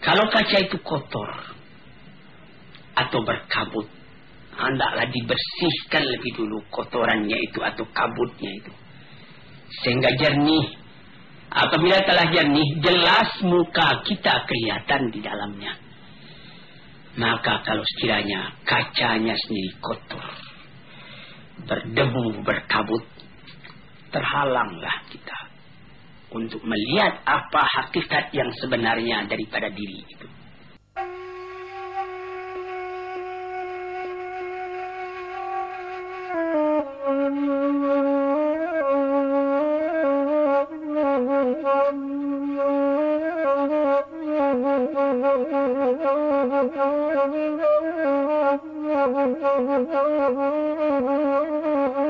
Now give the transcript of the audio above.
Kalau kaca itu kotor atau berkabut, hendaklah dibersihkan lebih dulu kotorannya itu atau kabutnya itu. Sehingga jernih. Apabila telah jernih, jelas muka kita kelihatan di dalamnya. Maka kalau sekiranya kacanya sendiri kotor, berdebu, berkabut, terhalanglah kita untuk melihat apa hakikat yang sebenarnya daripada diri itu.